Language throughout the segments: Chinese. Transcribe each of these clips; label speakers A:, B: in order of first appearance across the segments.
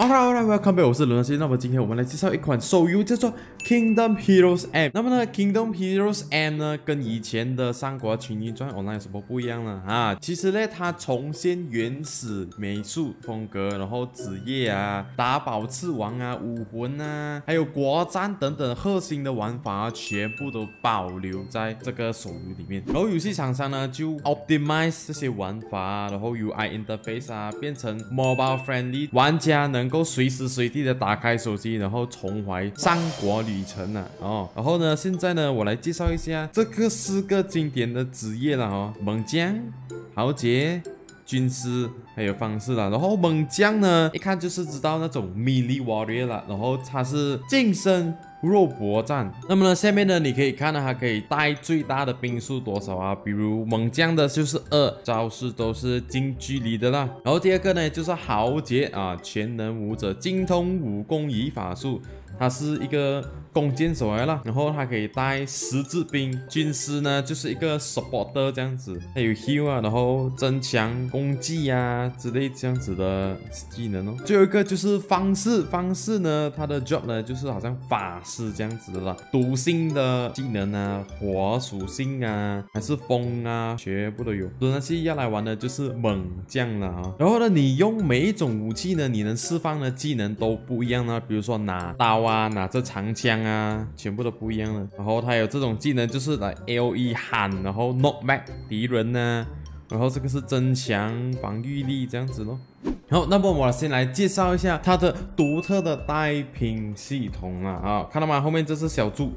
A: Alright，Alright，Welcome back，我是伦西。那么今天我们来介绍一款手游，叫做 Kingdom Heroes M。那么呢，Kingdom Heroes M 呢，跟以前的《三国群英传 Online》有什么不一样呢？啊，其实呢，它重现原始美术风格，然后职业啊、打宝刺王啊、武魂啊，还有国战等等核心的玩法，全部都保留在这个手游里面。然后游戏厂商呢，就 optimize 这些玩法，然后 UI interface 啊，变成 mobile friendly，玩家能能够随时随地的打开手机，然后重怀三国旅程啊。哦。然后呢，现在呢，我来介绍一下这个四个经典的职业了哦，猛将、豪杰、军师还有方士了。然后猛将呢，一看就是知道那种 melee warrior 了，然后他是近身。肉搏战，那么呢，下面呢，你可以看到它可以带最大的兵数多少啊？比如猛将的就是二，招式都是近距离的啦。然后第二个呢，就是豪杰啊，全能武者，精通武功与法术，它是一个。弓箭手来了，然后他可以带十字兵。军师呢，就是一个 support 这样子，还有 heal 啊，然后增强攻击啊之类这样子的技能哦。最后一个就是方式，方式呢，他的 job 呢就是好像法师这样子的啦，毒性的技能啊，火属性啊，还是风啊，全部都有。那些要来玩的就是猛将了啊。然后呢，你用每一种武器呢，你能释放的技能都不一样呢。比如说拿刀哇，拿着长枪。啊，全部都不一样了。然后他有这种技能，就是来 L E 喊，然后 not back 敌人呢。然后这个是增强防御力这样子咯。好，那么我先来介绍一下它的独特的带品系统啊啊，看到吗？后面这是小猪。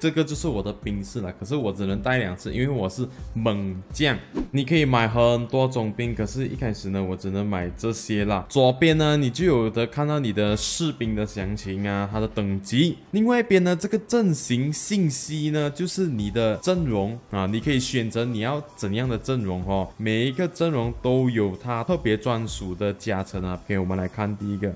A: 这个就是我的兵士了，可是我只能带两次，因为我是猛将。你可以买很多种兵，可是一开始呢，我只能买这些啦。左边呢，你就有的看到你的士兵的详情啊，他的等级。另外一边呢，这个阵型信息呢，就是你的阵容啊，你可以选择你要怎样的阵容哦。每一个阵容都有它特别专属的加成啊。给我们来看第一个。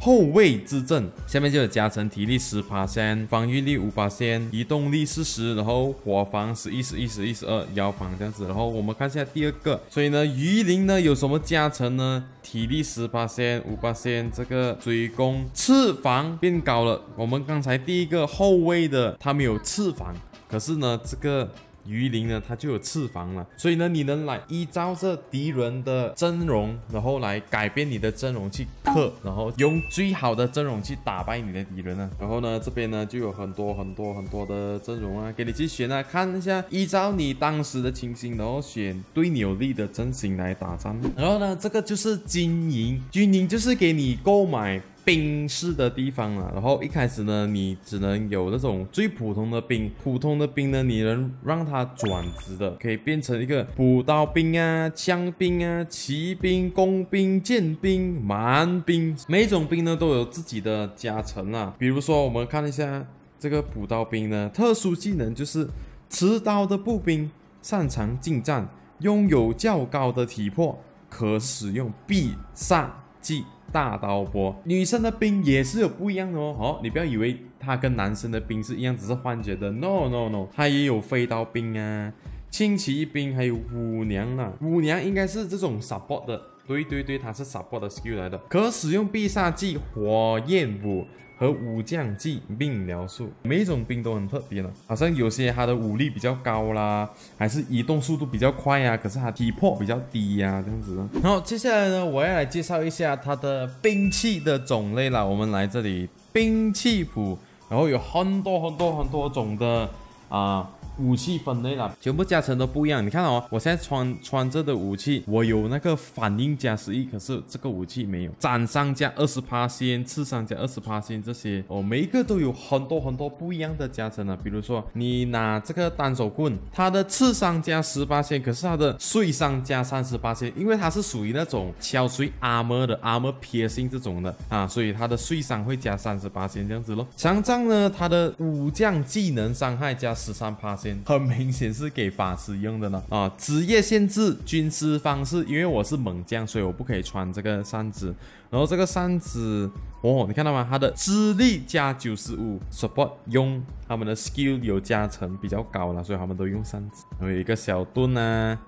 A: 后卫之阵，下面就有加成体力十八仙，防御力五八仙，移动力四十，然后火防十一十一十一十二，腰防这样子。然后我们看一下第二个，所以呢，鱼鳞呢有什么加成呢？体力十八仙，五八仙，这个追攻刺防变高了。我们刚才第一个后卫的，他没有刺防，可是呢，这个。鱼鳞呢，它就有翅膀了，所以呢，你能来依照这敌人的阵容，然后来改变你的阵容去克，然后用最好的阵容去打败你的敌人呢。然后呢，这边呢就有很多很多很多的阵容啊，给你去选啊，看一下，依照你当时的情形，然后选对你有利的阵型来打仗。然后呢，这个就是经营，军营就是给你购买。兵士的地方了，然后一开始呢，你只能有那种最普通的兵，普通的兵呢，你能让它转职的，可以变成一个补刀兵啊、枪兵啊、骑兵、工兵、剑兵、蛮兵，每种兵呢都有自己的加成啊。比如说，我们看一下这个补刀兵呢，特殊技能就是持刀的步兵，擅长近战，拥有较高的体魄，可使用必杀技。大刀波，女生的兵也是有不一样的哦。好，你不要以为它跟男生的兵是一样，只是幻觉的。No No No，它也有飞刀兵啊，轻骑兵，还有舞娘啊。舞娘应该是这种 support 的。对对对，它是 support 的 skill 来的，可使用必杀技火焰舞。和武将技命疗术，每一种兵都很特别呢。好像有些他的武力比较高啦，还是移动速度比较快呀，可是他体魄比较低呀，这样子。然后接下来呢，我要来介绍一下他的兵器的种类啦。我们来这里兵器谱，然后有很多很多很多种的啊。武器分类了，全部加成都不一样。你看哦，我现在穿穿着的武器，我有那个反应加十一，可是这个武器没有。斩伤加二十八仙，刺伤加二十八仙，这些哦，每一个都有很多很多不一样的加成啊。比如说，你拿这个单手棍，它的刺伤加十八仙，可是它的碎伤加三十八仙，因为它是属于那种敲碎 armor 的 armor piercing 这种的啊，所以它的碎伤会加三十八仙这样子咯。强杖呢，它的武将技能伤害加十三八。很明显是给法师用的呢啊！职业限制军师方式，因为我是猛将，所以我不可以穿这个扇子。然后这个扇子哦，你看到吗？它的资历加九十五，support 用他们的 skill 有加成比较高了，所以他们都用扇子。然后有一个小盾啊，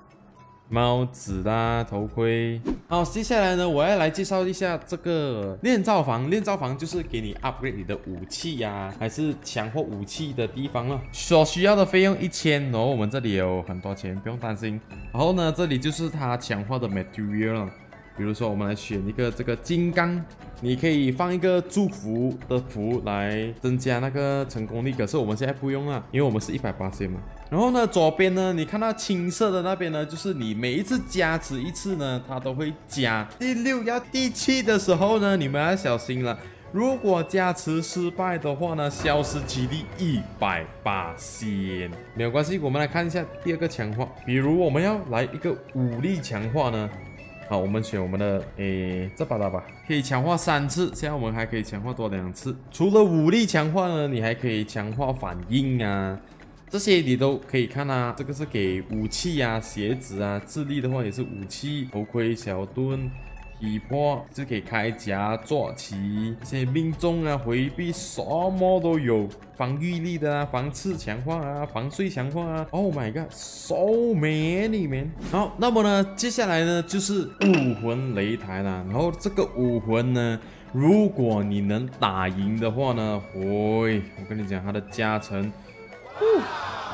A: 帽子啦，头盔。好，接下来呢，我要来介绍一下这个炼造房。炼造房就是给你 upgrade 你的武器呀，还是强化武器的地方了。所需要的费用一千，然后我们这里有很多钱，不用担心。然后呢，这里就是它强化的 material 了。比如说，我们来选一个这个金刚，你可以放一个祝福的符来增加那个成功率。可是我们现在不用啊，因为我们是一百八千嘛。然后呢，左边呢，你看到青色的那边呢，就是你每一次加持一次呢，它都会加。第六要第七的时候呢，你们要小心了。如果加持失败的话呢，消失几率一百八千。没有关系，我们来看一下第二个强化。比如我们要来一个武力强化呢。好，我们选我们的诶这把刀吧，可以强化三次，现在我们还可以强化多两次。除了武力强化呢，你还可以强化反应啊，这些你都可以看啊。这个是给武器啊、鞋子啊，智力的话也是武器，头盔、小盾。体魄就可以开甲、坐骑，这些命中啊、回避什么都有，防御力的啊、防刺强化啊、防碎强化啊。Oh my god，so many man。好，那么呢，接下来呢就是武魂擂台了。然后这个武魂呢，如果你能打赢的话呢，喂，我跟你讲它的加成。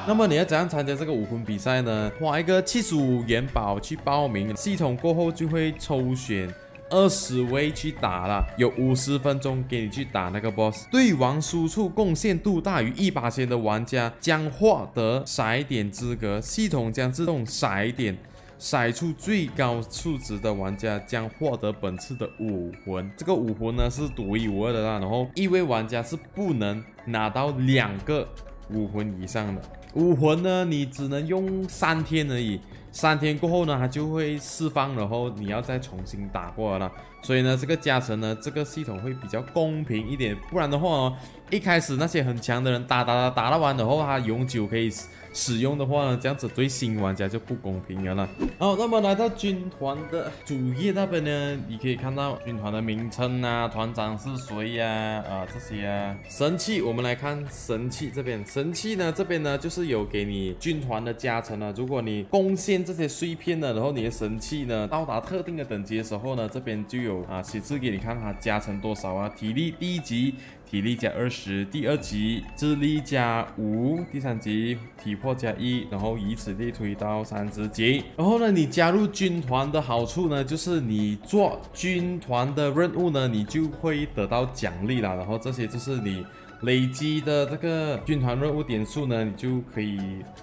A: 那么你要怎样参加这个武魂比赛呢？花一个七十五元宝去报名，系统过后就会抽选二十位去打了，有五十分钟给你去打那个 boss。对王输出贡献度大于一八千的玩家将获得骰点资格，系统将自动骰点，骰出最高数值的玩家将获得本次的武魂。这个武魂呢是独一无二的啦，然后一位玩家是不能拿到两个武魂以上的。武魂呢，你只能用三天而已，三天过后呢，它就会释放，然后你要再重新打过来了。所以呢，这个加成呢，这个系统会比较公平一点，不然的话哦，一开始那些很强的人打打打打了完，然后它永久可以。使用的话呢，这样子对新玩家就不公平了。好，那么来到军团的主页那边呢，你可以看到军团的名称啊，团长是谁呀？啊，这些啊，神器，我们来看神器这边。神器呢，这边呢就是有给你军团的加成啊。如果你贡献这些碎片呢，然后你的神器呢到达特定的等级的时候呢，这边就有啊显示给你看它加成多少啊。体力第一级。体力加二十，第二级智力加五，第三级体魄加一，然后以此类推到三十级。然后呢，你加入军团的好处呢，就是你做军团的任务呢，你就会得到奖励啦。然后这些就是你累积的这个军团任务点数呢，你就可以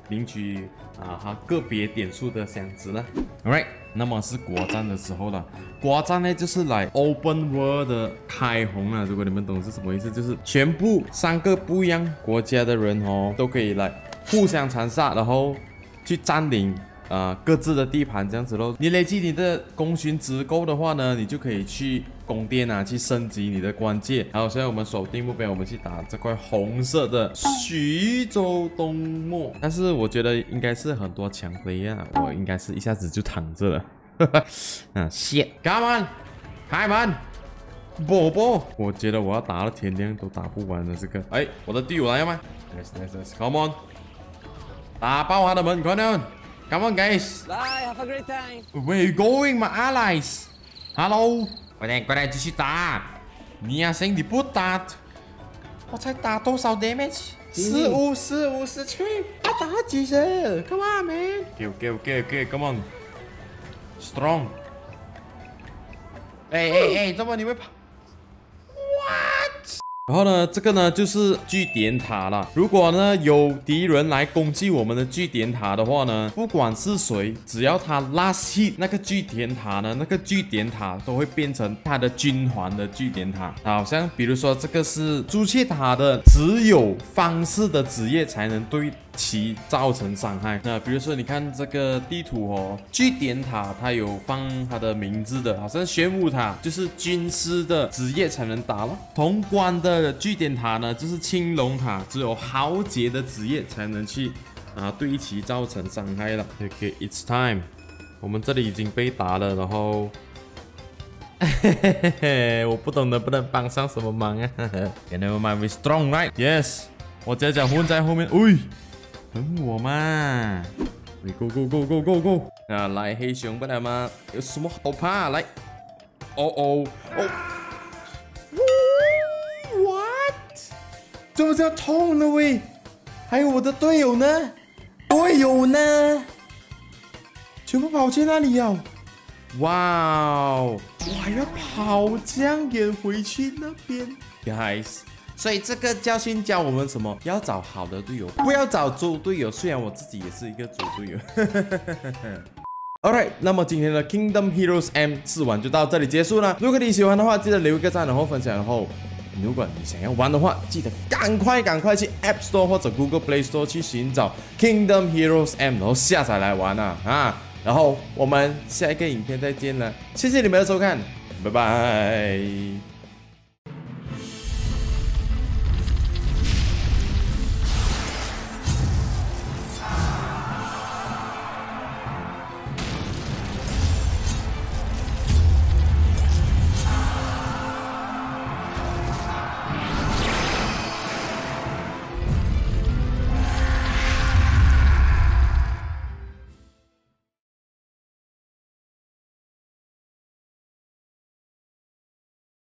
A: 领取啊哈个别点数的箱子了。All right，那么是国战的时候了。国战呢，就是来 open world 开红了！如果你们懂是什么意思，就是全部三个不一样国家的人哦，都可以来互相残杀，然后去占领啊各自的地盘这样子喽。你累积你的功勋值够的话呢，你就可以去宫殿啊，去升级你的关键。好，现在我们锁定目标，我们去打这块红色的徐州东漠。但是我觉得应该是很多强飞啊，我应该是一下子就躺着了。啊，shit，come on，开门，宝宝，我觉得我要打到天亮都打不完的这个，哎，我的队友来了吗？Yes, yes, yes, come on，打爆他的门，快点，come on
B: guys，bye, have a great time。
A: Where you going, my allies？Hello，快点，快点继续打，你呀，兄弟不打，我才打多少 damage？十五，十五，十七，要打几十？Come on, man，go, go, go, go, come on。Strong，哎哎哎，怎么你会跑？What？然后呢，这个呢就是据点塔了。如果呢有敌人来攻击我们的据点塔的话呢，不管是谁，只要他拉起那个据点塔呢，那个据点塔都会变成他的军团的据点塔。好像比如说这个是朱雀塔的，只有方式的职业才能对。其造成伤害。那比如说，你看这个地图哦，据点塔它有放它的名字的，好像玄武塔就是军师的职业才能打了。潼关的据点塔呢，就是青龙塔，只有豪杰的职业才能去啊对其造成伤害了。OK，it's time，我们这里已经被打了，然后，嘿嘿嘿嘿，我不懂能不能帮上什么忙啊？Never mind，we strong，right？Yes，我脚脚混在后面，喂。等我嘛！Go go go go go go！啊，来黑熊不来吗？有什么好怕？来，哦哦哦，What？怎么这样痛了喂？还有我的队友呢？队友呢？全部跑去那里哦！哇哦，我还要跑这样远回去那边，guys。所以这个教训教我们什么？要找好的队友，不要找猪队友。虽然我自己也是一个猪队友。Alright，那么今天的 Kingdom Heroes M 试玩就到这里结束了。如果你喜欢的话，记得留一个赞，然后分享。然后，如果你想要玩的话，记得赶快赶快去 App Store 或者 Google Play Store 去寻找 Kingdom Heroes M，然后下载来玩啊啊！然后我们下一个影片再见了，谢谢你们的收看，拜拜。